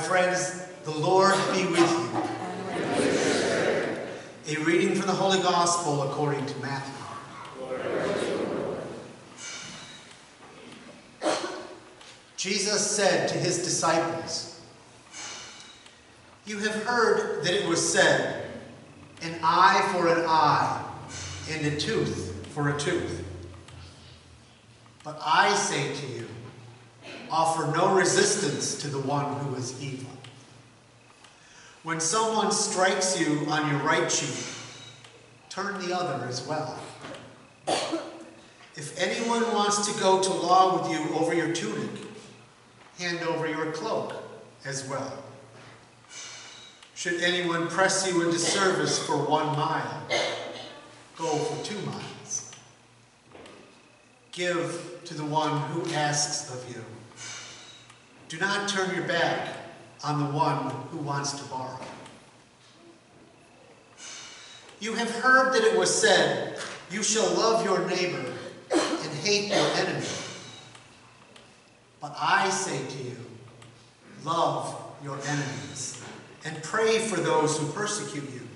friends, the Lord be with you. A reading from the Holy Gospel according to Matthew. Jesus said to his disciples, You have heard that it was said, an eye for an eye, and a tooth for a tooth. But I say to you, offer no resistance to the one who is evil. When someone strikes you on your right cheek, turn the other as well. If anyone wants to go to law with you over your tunic, hand over your cloak as well. Should anyone press you into service for one mile, go for two miles. Give to the one who asks of you. Do not turn your back on the one who wants to borrow. You have heard that it was said, You shall love your neighbor and hate your enemy. But I say to you, love your enemies and pray for those who persecute you,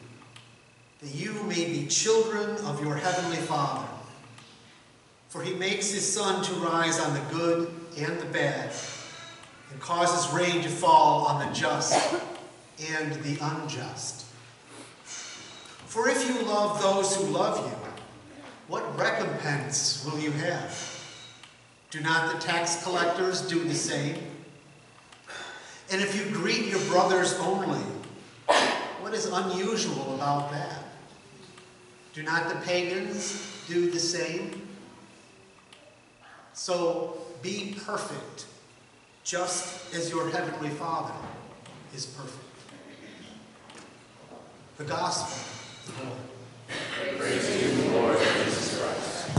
that you may be children of your heavenly Father. For he makes his sun to rise on the good and the bad, and causes rain to fall on the just and the unjust. For if you love those who love you, what recompense will you have? Do not the tax collectors do the same? And if you greet your brothers only, what is unusual about that? Do not the pagans do the same? So be perfect, just as your heavenly Father is perfect. The Gospel of the Lord. Praise you, Lord Jesus Christ.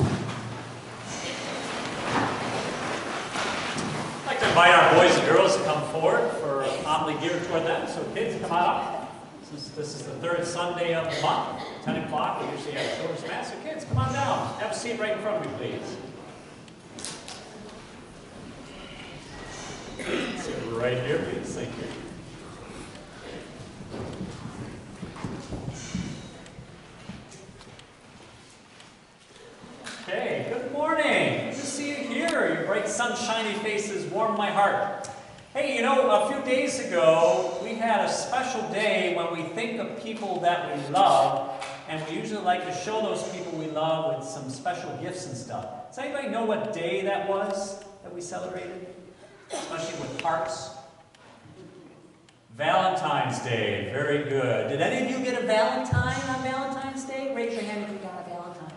I'd like to invite our boys and girls to come forward for homily geared toward them. So kids, come on up. Since this is the third Sunday of the month, 10 o'clock, we usually have children's mass. So kids, come on down. Have a seat right in front of me, please. Right here, please. Thank you. Okay, good morning. Good to see you here. Your bright sunshiny faces warm my heart. Hey, you know, a few days ago, we had a special day when we think of people that we love, and we usually like to show those people we love with some special gifts and stuff. Does anybody know what day that was that we celebrated? Especially with hearts? Valentine's Day, very good. Did any of you get a Valentine on Valentine's Day? Raise your hand if you got a Valentine.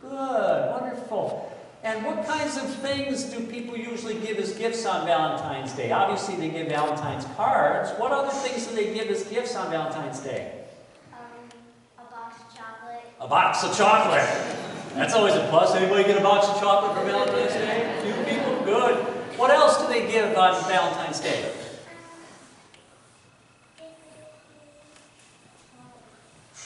Good, wonderful. And what kinds of things do people usually give as gifts on Valentine's Day? Obviously, they give Valentine's cards. What other things do they give as gifts on Valentine's Day? Um, a box of chocolate. A box of chocolate. That's always a plus. Anybody get a box of chocolate for Valentine's Day? A few people? Good. What else do they give on Valentine's Day?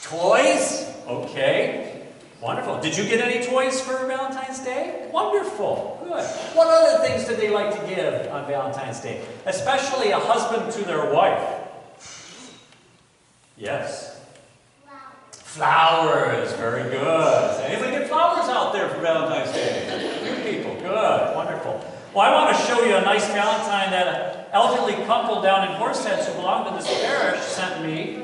Toys? Okay. Wonderful. Did you get any toys for Valentine's Day? Wonderful. Good. What other things do they like to give on Valentine's Day? Especially a husband to their wife. Yes. Flowers. Very good. Anybody get flowers out there for Valentine's Day? You people. Good. Wonderful. Well, I want to show you a nice Valentine that an elderly couple down in Horseheads who belong to this parish sent me.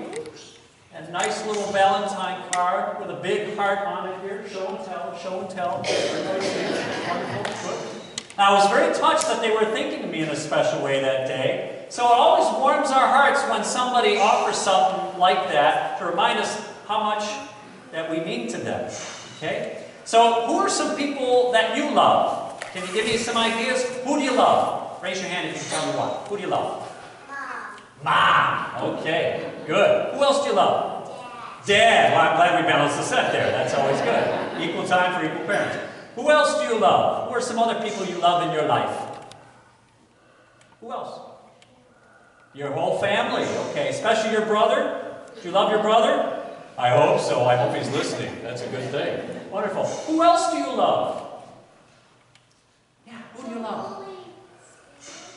A nice little Valentine card with a big heart on it here. Show and tell, show and tell. I was very touched that they were thinking of me in a special way that day. So it always warms our hearts when somebody offers something like that to remind us how much that we mean to them. Okay? So, who are some people that you love? Can you give me some ideas? Who do you love? Raise your hand if you can tell me one. Who do you love? Mom. Mom. Okay, good. Who else do you love? Dad. Well, I'm glad we balanced the set there. That's always good. Equal time for equal parents. Who else do you love? Who are some other people you love in your life? Who else? Your whole family. Okay, especially your brother. Do you love your brother? I hope so. I hope he's listening. That's a good thing. Wonderful. Who else do you love? You love?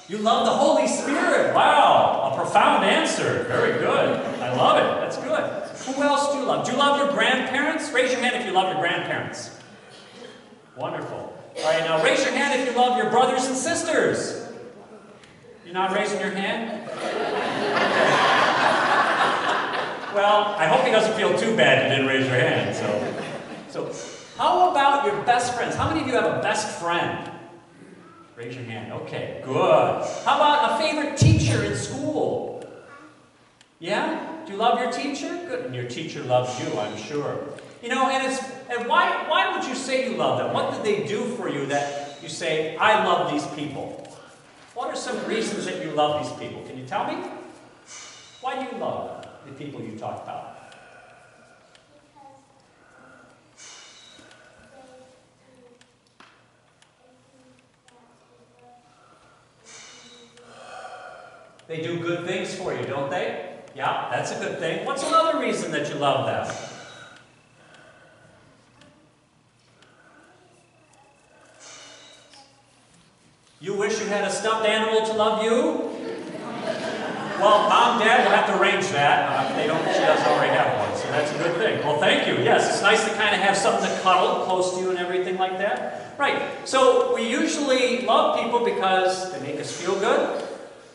You love the Holy Spirit. Wow, a profound answer. Very good. I love it. That's good. Who else do you love? Do you love your grandparents? Raise your hand if you love your grandparents. Wonderful. All right, now raise your hand if you love your brothers and sisters. You're not raising your hand? Well, I hope he doesn't feel too bad you didn't raise your hand. So, so how about your best friends? How many of you have a best friend? Raise your hand. Okay, good. How about a favorite teacher in school? Yeah? Do you love your teacher? Good. And your teacher loves you, I'm sure. You know, and it's and why why would you say you love them? What did they do for you that you say, I love these people? What are some reasons that you love these people? Can you tell me? Why do you love the people you talk about? They do good things for you, don't they? Yeah, that's a good thing. What's another reason that you love them? You wish you had a stuffed animal to love you? Well, mom, dad will have to arrange that. Uh, they don't, she doesn't already have one, so that's a good thing. Well, thank you. Yes, it's nice to kind of have something to cuddle close to you and everything like that. Right. So we usually love people because they make us feel good.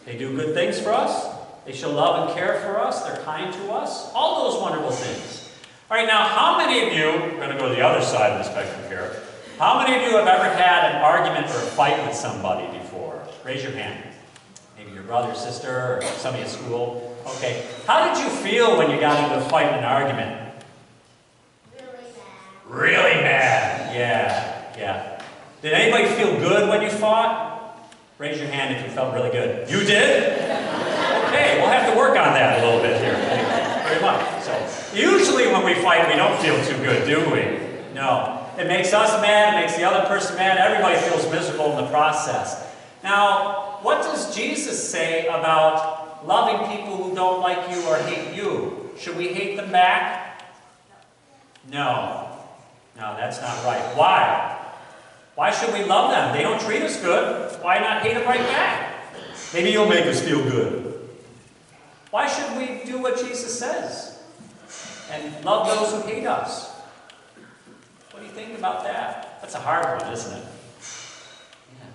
They do good things for us. They show love and care for us. They're kind to us. All those wonderful things. All right, now, how many of you, we're going to go to the other side of the spectrum here. How many of you have ever had an argument or a fight with somebody before? Raise your hand. Maybe your brother, sister, or somebody at school. Okay. How did you feel when you got into a fight and an argument? Really bad. Really mad. Yeah, yeah. Did anybody feel good when you fought? Raise your hand if you felt really good. You did? Okay, we'll have to work on that a little bit here. Very much. So, usually when we fight, we don't feel too good, do we? No. It makes us mad, it makes the other person mad, everybody feels miserable in the process. Now, what does Jesus say about loving people who don't like you or hate you? Should we hate them back? No. No, that's not right. Why? Why should we love them? They don't treat us good. Why not hate them right back? Maybe you'll make us feel good. Why should we do what Jesus says? And love those who hate us? What do you think about that? That's a hard one, isn't it? Yeah.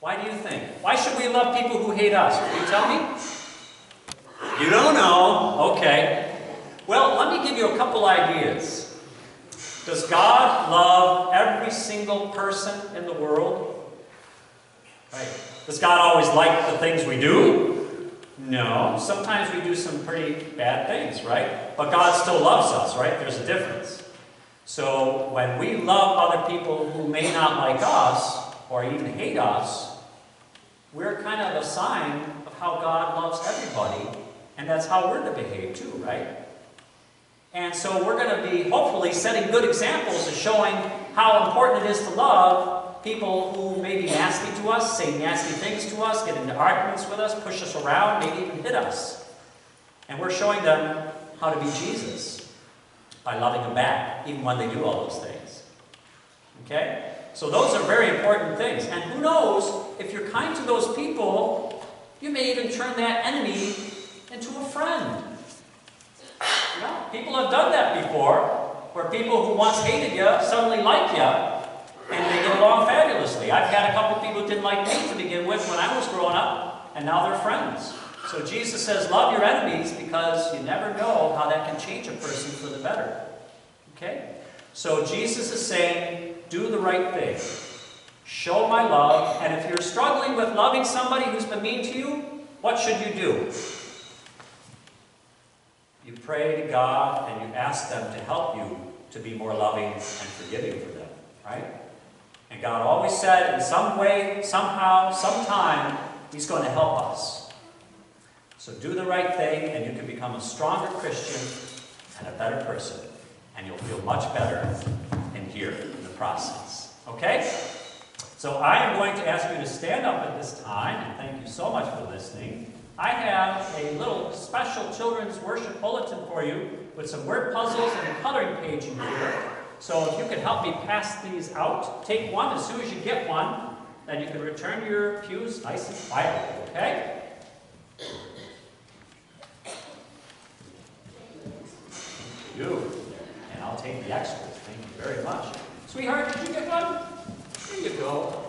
Why do you think? Why should we love people who hate us? Can you tell me? You don't know? Okay. Well, let me give you a couple ideas. Does God love every single person in the world? Right. Does God always like the things we do? No. Sometimes we do some pretty bad things, right? But God still loves us, right? There's a difference. So when we love other people who may not like us or even hate us, we're kind of a sign of how God loves everybody, and that's how we're to behave too, right? And so we're going to be hopefully setting good examples of showing how important it is to love people who may be nasty to us, say nasty things to us, get into arguments with us, push us around, maybe even hit us. And we're showing them how to be Jesus by loving them back, even when they do all those things. Okay? So those are very important things. And who knows, if you're kind to those people, you may even turn that enemy into a friend. People have done that before, where people who once hated you suddenly like you, and they get along fabulously. I've had a couple people who didn't like me to begin with when I was growing up, and now they're friends. So Jesus says, love your enemies because you never know how that can change a person for the better. Okay? So Jesus is saying, do the right thing. Show my love, and if you're struggling with loving somebody who's been mean to you, what should you do? You pray to God and you ask them to help you to be more loving and forgiving for them, right? And God always said, in some way, somehow, sometime, He's going to help us. So do the right thing, and you can become a stronger Christian and a better person. And you'll feel much better in here in the process. Okay? So I am going to ask you to stand up at this time, and thank you so much for listening. I have a little special children's worship bulletin for you with some word puzzles and a coloring page in here. So if you could help me pass these out, take one as soon as you get one, then you can return your pews nice and quietly, okay? You, and I'll take the extras, thank you very much. Sweetheart, did you get one? Here you go.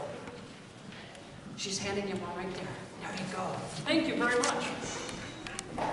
She's handing you one right there. There you go. Thank you very much.